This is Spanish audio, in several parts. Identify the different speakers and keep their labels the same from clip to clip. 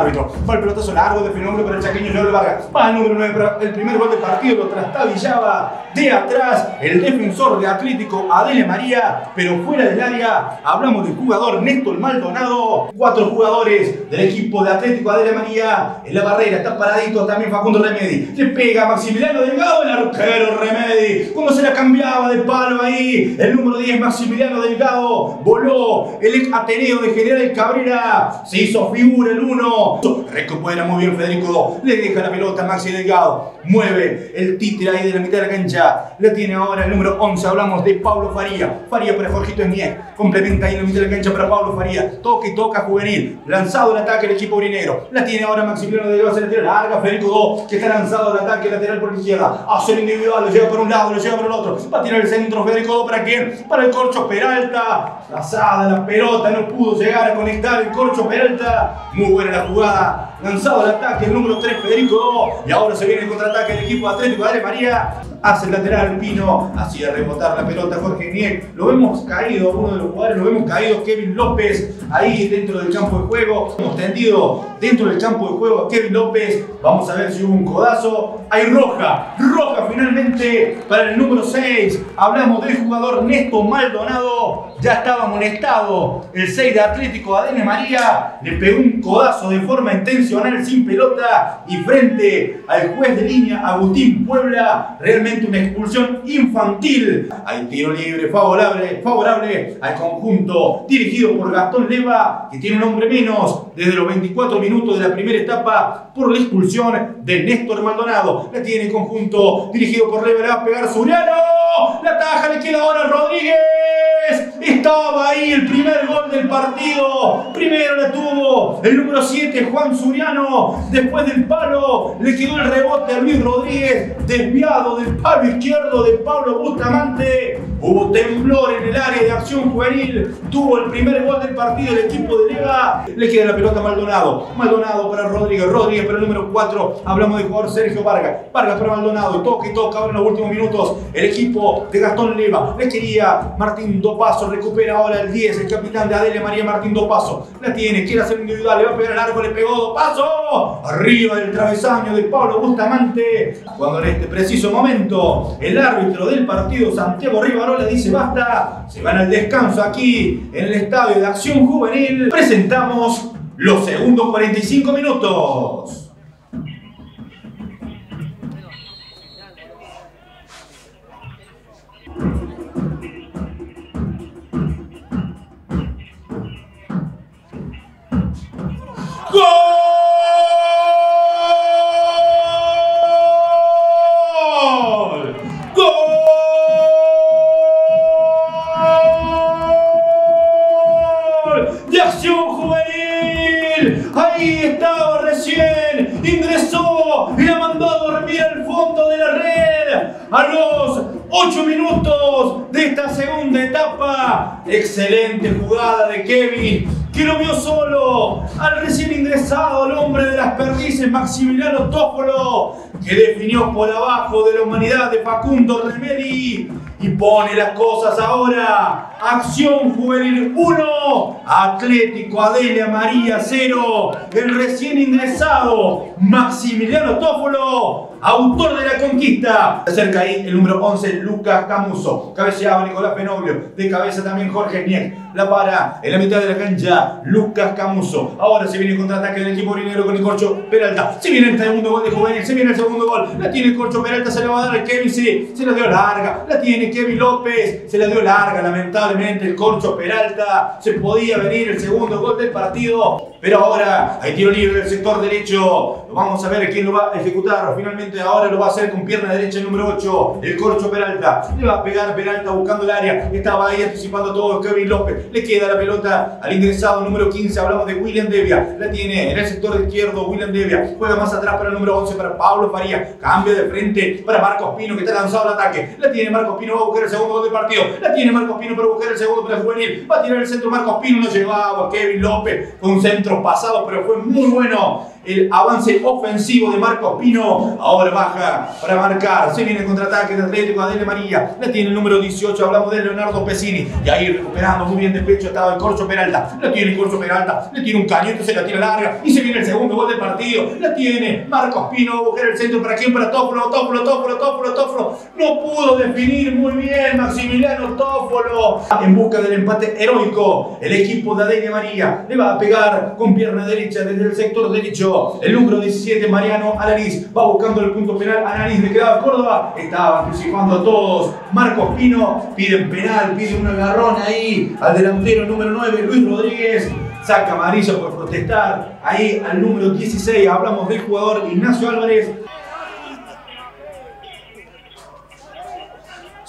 Speaker 1: árbitro. El pelotazo largo de fenómeno para el chaqueño Joel Vargas. Va el número 9 para el primer gol del partido. Lo trastabillaba de atrás el defensor de Atlético Adele María. Pero fuera del área hablamos del jugador Néstor Maldonado. Cuatro jugadores del equipo de Atlético Adele María. En la barrera está paradito también Facundo Remedi. Le pega Maximiliano Delgado, el arquero Remedi. Como se la cambiaba de palo ahí. El número 10 Maximiliano Delgado voló. El Ateneo de General Cabrera se hizo figura el 1. Recupera muy bien Federico. Le deja la pelota a Maxi Delgado. Mueve el títere ahí de la mitad de la cancha. La tiene ahora el número 11. Hablamos de Pablo Faría. Faría para Jorgito Esnier. Complementa ahí en la mitad de la cancha para Pablo Faría. Toca y toca juvenil. Lanzado el ataque el equipo urinegro. La tiene ahora Maximiliano Delgado. Se la tira larga. Federico 2 que está lanzado el ataque lateral por la izquierda. Hace el individual. Lo lleva por un lado. Lo lleva por el otro. Va a tirar el centro Federico 2 para quién? Para el Corcho Peralta. Lazada la pelota. No pudo llegar a conectar el Corcho Peralta. Muy buena la jugada. 过 Lanzado el ataque el número 3 Federico 2. Y ahora se viene el contraataque del equipo Atlético de María. Hace el lateral Pino. Hacía rebotar la pelota Jorge Niel. Lo vemos caído, uno de los jugadores. Lo vemos caído Kevin López. Ahí dentro del campo de juego. Hemos tendido dentro del campo de juego a Kevin López. Vamos a ver si hubo un codazo. Hay roja. Roja finalmente para el número 6. Hablamos del jugador Néstor Maldonado. Ya estaba amonestado. El 6 de Atlético Adene María. Le pegó un codazo de forma sin pelota. Y frente al juez de línea Agustín Puebla. Realmente una expulsión infantil. Hay tiro libre favorable, favorable al conjunto dirigido por Gastón Leva, que tiene un hombre menos desde los 24 minutos de la primera etapa por la expulsión de Néstor Maldonado. La tiene el conjunto dirigido por Leva, le va a pegar Suriano. La taja le queda ahora Rodríguez. Estaba ahí el primer gol del partido. Primero la tuvo el número 7, Juan Suriano. Después del palo le quedó el rebote a Luis Rodríguez, desviado del palo izquierdo de Pablo Bustamante. Hubo temblor en el área de acción juvenil. Tuvo el primer gol del partido el equipo de Lega. Le queda la pelota Maldonado. Maldonado para Rodríguez. Rodríguez para el número 4. Hablamos del jugador Sergio Vargas. Vargas para Maldonado. Toca y toca ahora en los últimos minutos. El equipo de Gastón Leva. Le quería Martín Dopaso. Recupera ahora el 10. El capitán de Adelia María Martín Dopaso. La tiene. Quiere hacer individual. Le va a pegar al arco. Le pegó Dopaso. Arriba del travesaño de Pablo Bustamante. Cuando en este preciso momento el árbitro del partido, Santiago Rivarola, dice basta. Se van al descanso aquí en el estadio de Acción Juvenil. Presentamos los segundos 45 minutos. ¡Gol! Ingresó y la mandó a dormir al fondo de la red. A los 8 minutos de esta segunda etapa. Excelente jugada de Kevin que lo vio solo al recién ingresado, el hombre de las perdices, Maximiliano Tófolo, que definió por abajo de la humanidad de Facundo Remedi y pone las cosas ahora. Acción Juvenil 1, Atlético Adelia María 0, el recién ingresado Maximiliano Tófolo, autor de la conquista. Acerca ahí el número 11, Lucas Camuso. Cabeceaba Nicolás Penoblio. De cabeza también Jorge Niek. La para en la mitad de la cancha, Lucas Camuso. Ahora se viene el contraataque del equipo orinero con el Corcho Peralta. Se viene el segundo gol de Juvenil. Se viene el segundo gol. La tiene el Corcho Peralta. Se la va a dar al Kevin. Sí, se la dio larga. La tiene Kevin López. Se la dio larga, lamentablemente. El Corcho Peralta. Se podía venir el segundo gol del partido. Pero ahora hay tiro libre del sector derecho. Vamos a ver quién lo va a ejecutar. Finalmente ahora lo va a hacer con pierna derecha el número 8. El Corcho Peralta. Le va a pegar Peralta buscando el área. Estaba ahí anticipando todo Kevin López. Le queda la pelota al ingresado número 15. Hablamos de William Devia. La tiene en el sector izquierdo William Devia. Juega más atrás para el número 11 para Pablo Faría. Cambia de frente para Marcos Pino que está lanzado al ataque. La tiene Marcos Pino. Va a buscar el segundo gol del partido. La tiene Marcos Pino para buscar el segundo para el juvenil. Va a tirar el centro Marcos Pino. No llevaba Kevin López con un centro pasado, pero fue muy bueno el avance ofensivo de Marcos Pino. Ahora baja para marcar. Se viene el contraataque de Atlético Adele María. La tiene el número 18. Hablamos de Leonardo Pesini. Y ahí recuperando muy bien de pecho estaba el Corcho Peralta. La tiene el Corcho Peralta. Le tiene un cañete, se la tira larga. Y se viene el segundo gol del partido. La tiene Marcos Pino. Buscar el centro para quién? Para Tófolo, Tófolo, Tófolo, Tófolo, Tófolo. No pudo definir muy bien Maximiliano Tófolo. En busca del empate heroico. El equipo de Adele María le va a pegar con pierna derecha desde el sector derecho. El número 17, Mariano Alariz, va buscando el punto penal. Alariz le quedaba Córdoba. Estaba anticipando a todos. Marcos Pino pide penal, pide un agarrón ahí al delantero número 9, Luis Rodríguez. Saca amarillo por protestar. Ahí al número 16 hablamos del jugador Ignacio Álvarez.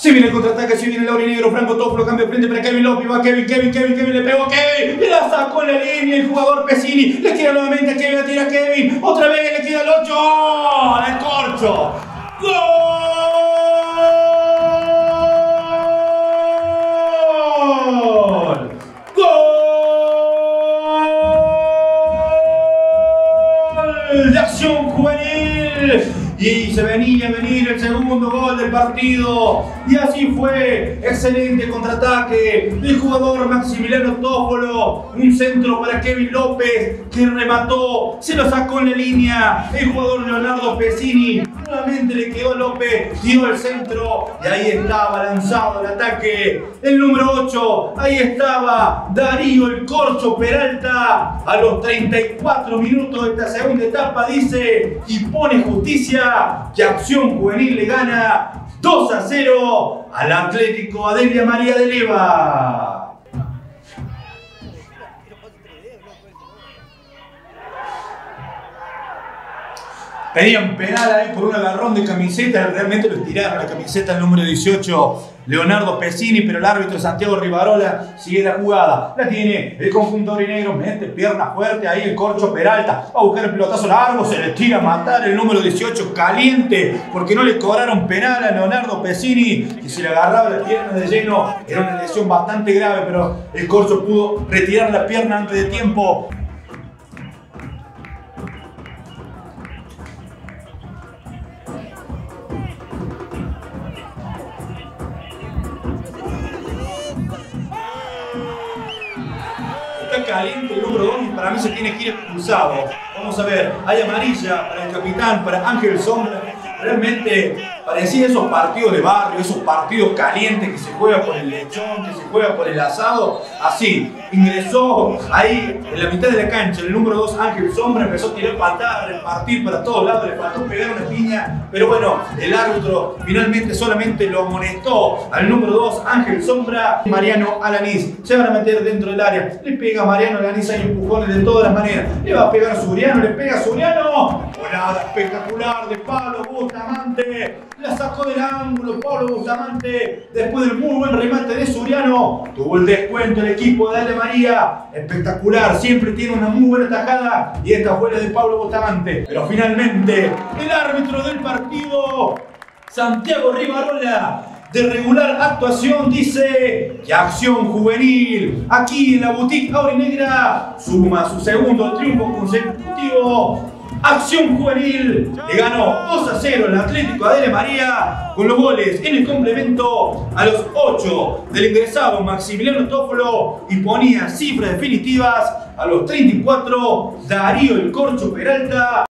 Speaker 1: Si viene el contraataque, si viene el aurinegro, Franco Toflo, cambio de frente para Kevin López, va Kevin, Kevin, Kevin, Kevin, le pegó a Kevin, y la sacó en la línea el jugador Pesini, le queda nuevamente a Kevin, la tira a Kevin, otra vez le queda el 8, el corcho, se venía a venir el segundo gol del partido. Y así fue. Excelente contraataque del jugador Maximiliano Tófolo. Un centro para Kevin López que remató. Se lo sacó en la línea. El jugador Leonardo Pesini. Nuevamente le quedó López. Dio el centro. Y ahí estaba lanzado el ataque. El número 8. Ahí estaba Darío el Corcho Peralta. A los 34 minutos de esta segunda etapa dice. Y pone justicia que Acción Juvenil le gana 2 a 0 al Atlético Adelia María de Leva. Pedían penal ahí por un agarrón de camiseta, realmente lo estiraron la camiseta el número 18 Leonardo Pesini, pero el árbitro Santiago Rivarola sigue la jugada. La tiene el conjunto negro, mete pierna fuerte ahí el corcho Peralta. Va a buscar el pelotazo largo, se le tira a matar el número 18 caliente porque no le cobraron penal a Leonardo Pesini y se le agarraba la pierna de lleno. Era una lesión bastante grave, pero el corcho pudo retirar la pierna antes de tiempo. Caliente el número 2 y para mí se tiene que ir expulsado. Vamos a ver, hay amarilla para el capitán, para Ángel Sombra. Realmente parecía esos partidos de barrio, esos partidos calientes que se juega por el lechón, que se juega por el asado. Así, ingresó ahí en la mitad de la cancha el número 2 Ángel Sombra, empezó a tirar patadas, repartir para todos lados, le faltó pegar una pero bueno, el árbitro finalmente solamente lo amonestó al número 2 Ángel Sombra, Mariano Alaniz. Se van a meter dentro del área, le pega Mariano Alaniz, hay empujones de todas las maneras, le va a pegar a Suriano, le pega a Suriano, volada espectacular de Pablo Bustamante, la sacó del ángulo Pablo Bustamante, después del muy buen remate de Suriano, tuvo el descuento el equipo de Ale María, espectacular, siempre tiene una muy buena tajada y esta fue la de Pablo Bustamante. Pero finalmente, el árbitro del partido, Santiago Rivarola, de regular actuación dice que Acción Juvenil, aquí en la boutique Aurinegra, suma su segundo triunfo consecutivo. Acción Juvenil le ganó 2 a 0 el Atlético Adele María con los goles en el complemento a los 8 del ingresado Maximiliano Tófolo y ponía cifras definitivas a los 34 Darío el Corcho Peralta.